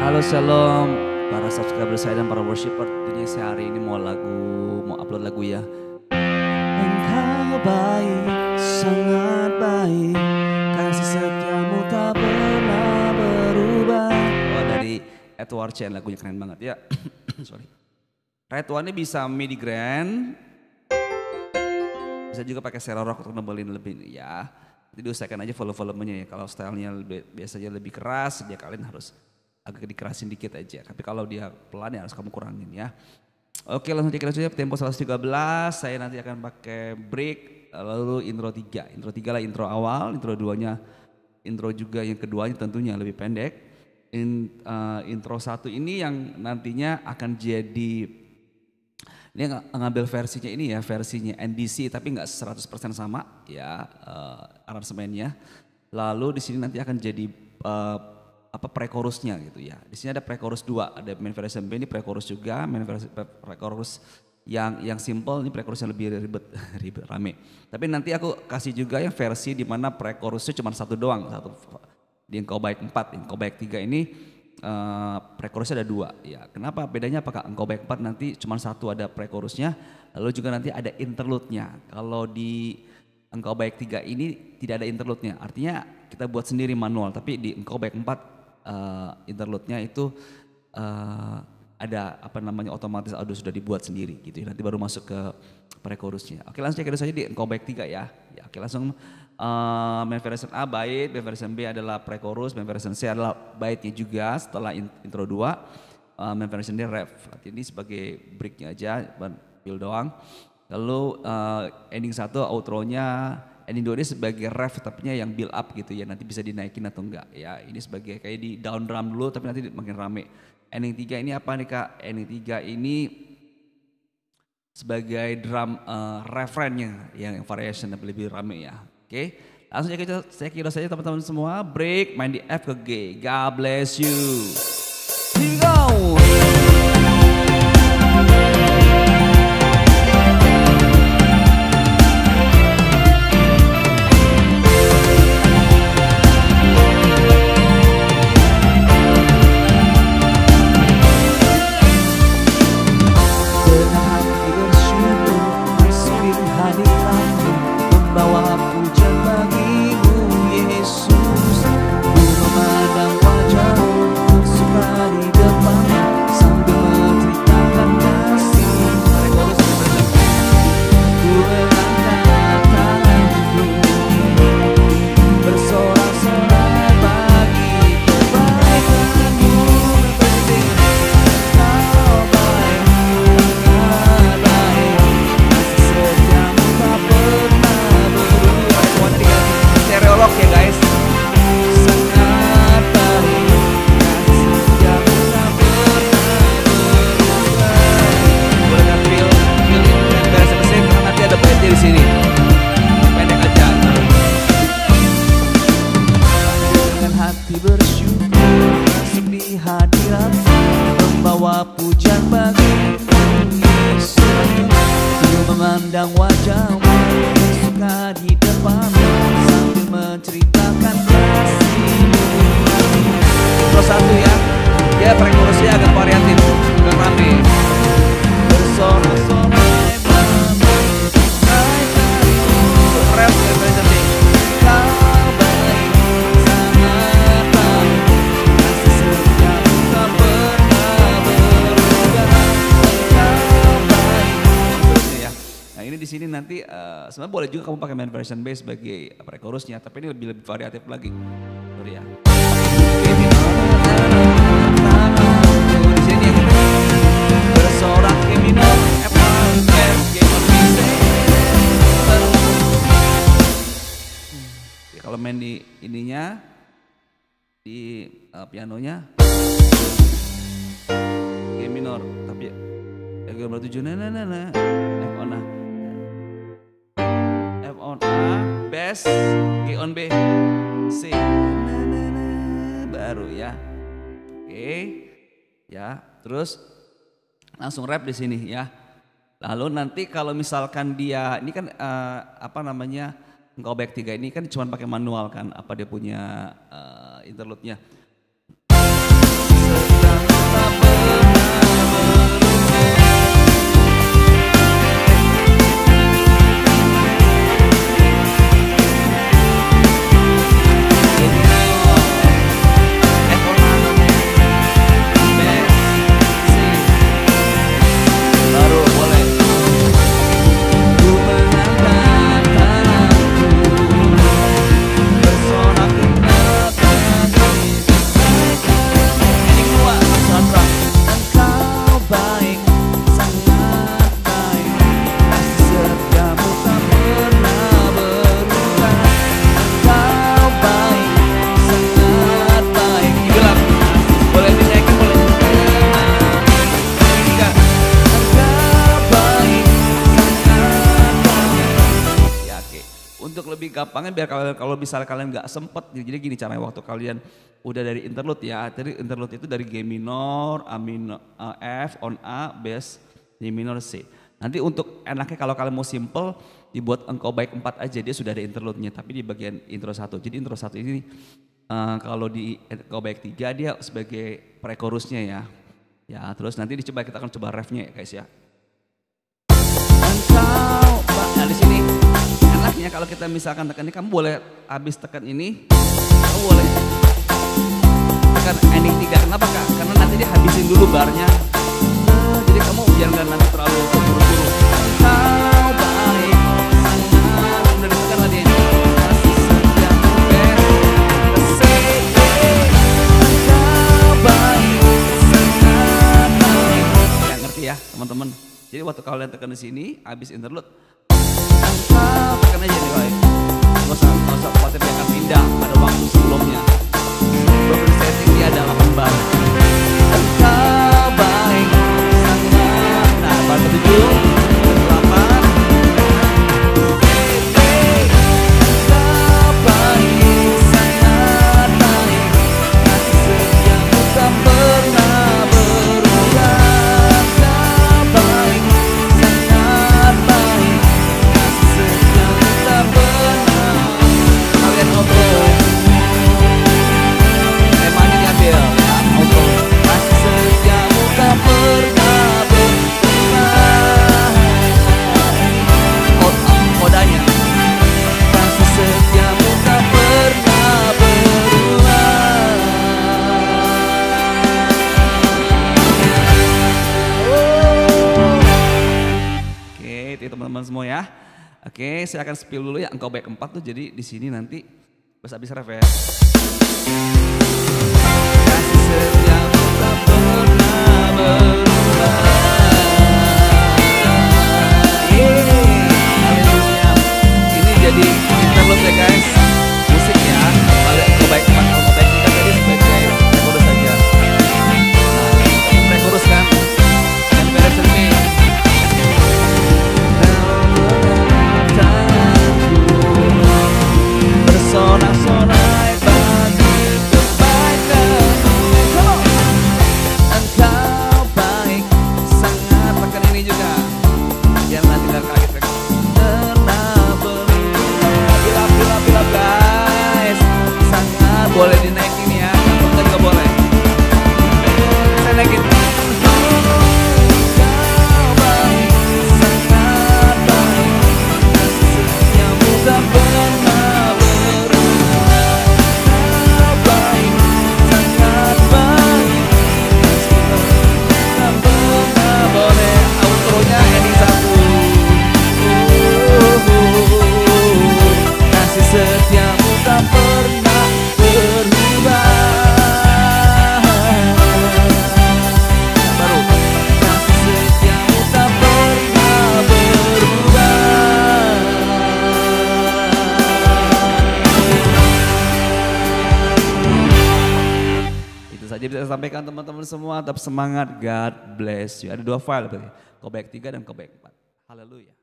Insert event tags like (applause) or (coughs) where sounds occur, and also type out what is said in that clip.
Halo shalom para subscriber saya dan para worshipper. Jadi saya hari ini mau lagu, mau upload lagu ya. Engkau baik, sangat baik, kasih setiamu tak pernah berubah. Oh dari Edward Chen lagunya keren banget ya. (coughs) Sorry. Red One ini bisa midi grand, bisa juga pakai stereo rock untuk nebelin lebih ya. Jadi usahakan aja follow-follow-nya ya. Kalau stylenya lebih, biasanya lebih keras, dia kalian harus agak dikerasin dikit aja. Tapi kalau dia pelan ya harus kamu kurangin ya. Oke langsung cek saja tempo 113. Saya nanti akan pakai break lalu intro 3. Intro 3 lah intro awal, intro 2-nya intro juga yang keduanya tentunya lebih pendek. In, uh, intro satu ini yang nantinya akan jadi ini ng ngambil versinya ini ya, versinya NDC tapi nggak 100% sama ya uh, aransemennya. Lalu di sini nanti akan jadi uh, apa pre-chorusnya gitu ya. Di sini ada pre-chorus dua, ada main version B ini pre-chorus juga, main versi pre-chorus yang yang simple ini pre-chorus yang lebih ribet, (laughs) ribet rame. Tapi nanti aku kasih juga yang versi di mana pre-chorusnya cuma satu doang, satu di engkau baik empat, engkau baik tiga ini uh, pre-chorusnya ada dua. Ya, kenapa bedanya apakah engkau baik empat nanti cuma satu ada pre-chorusnya, lalu juga nanti ada interlude-nya. Kalau di engkau baik tiga ini tidak ada interlude-nya, artinya kita buat sendiri manual. Tapi di engkau baik empat uh, interlude-nya itu uh, ada apa namanya otomatis audio sudah dibuat sendiri gitu ya. Nanti baru masuk ke pre-chorusnya. Oke langsung cek saja di baik tiga ya. Ya oke langsung uh, main version A bait, main version B adalah pre-chorus, main version C adalah baitnya juga setelah intro 2. Uh, main version D ref. Ini sebagai breaknya aja, feel doang. Lalu uh, ending satu outro-nya ending 2 ini sebagai ref tapi yang build up gitu ya nanti bisa dinaikin atau enggak. Ya ini sebagai kayak di down drum dulu tapi nanti makin rame. Ending 3 ini apa nih kak? Ending 3 ini sebagai drum uh, referennya yang variation lebih, lebih rame ya. Oke okay? langsung kita saya kira saja teman-teman semua break main di F ke G. God bless you Memandang wajahmu Suka di depanmu Sambil menceritakan kasih. Terus satu ya. Ya perengurusnya agak variatif. Agak rapi Bersama sebenarnya boleh juga kamu pakai main version bass sebagai pre-chorusnya, tapi ini lebih lebih variatif lagi. Sorry ya. Kalau main di ininya, di uh, pianonya G minor, tapi ya G minor tujuh, nah nah nah nah, nah on A, bass, G on B, C, baru ya. Oke, ya. Terus langsung rap di sini ya. Lalu nanti kalau misalkan dia, ini kan uh, apa namanya, engkau back tiga ini kan cuma pakai manual kan, apa dia punya uh, interlude-nya. Gampangnya biar kalian kalau misalnya kalian nggak sempet, jadi gini caranya waktu kalian udah dari interlude ya, jadi interlude itu dari G minor, A minor, F on A, bass, D minor, C. Nanti untuk enaknya kalau kalian mau simple, dibuat engkau baik empat aja, dia sudah ada interlude-nya, tapi di bagian intro satu. Jadi intro satu ini uh, kalau di engkau baik tiga dia sebagai pre-chorusnya ya. Ya terus nanti dicoba kita akan coba refnya ya guys ya. Nah di sini enaknya kalau kita misalkan tekan ini kamu boleh habis tekan ini kamu boleh tekan ending tiga kenapa kak karena nanti dia habisin dulu barnya nah, jadi kamu biar nggak nanti terlalu ya ya teman-teman jadi waktu kalian tekan di sini habis interlude Engkau tekan teman-teman semua ya. Oke, saya akan spill dulu ya. Engkau baik empat tuh jadi di sini nanti pas habis ref ya. Sampaikan teman-teman semua. Tetap semangat. God bless you. Ada dua file berarti. Kobek 3 dan Kobek 4. Haleluya.